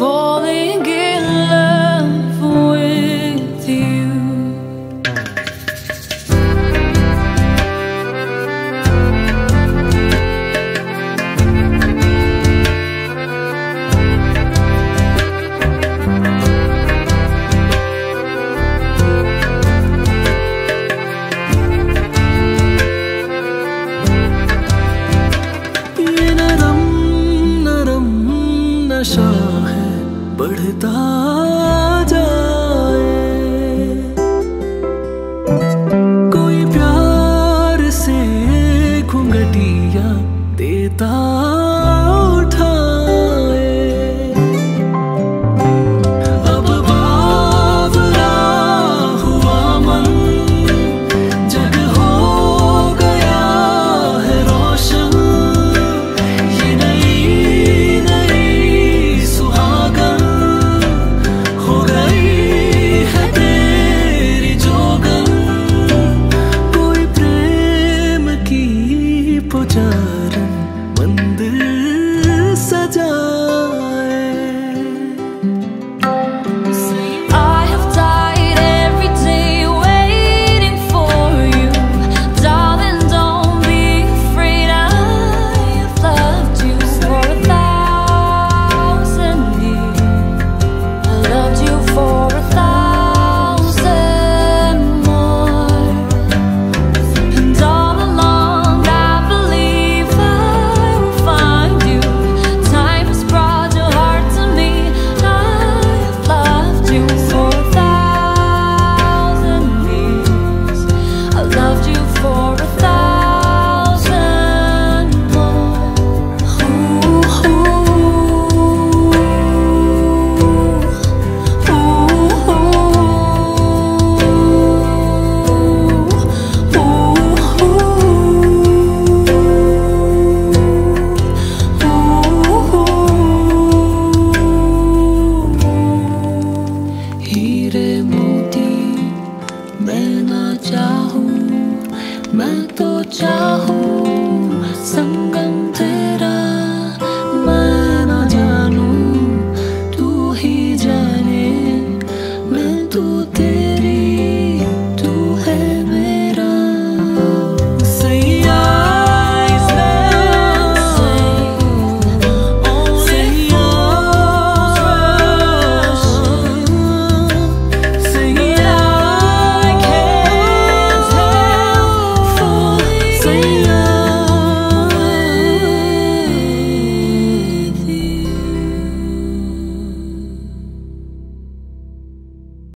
falling in love with you. show बढ़ता return. तो चाहो संगम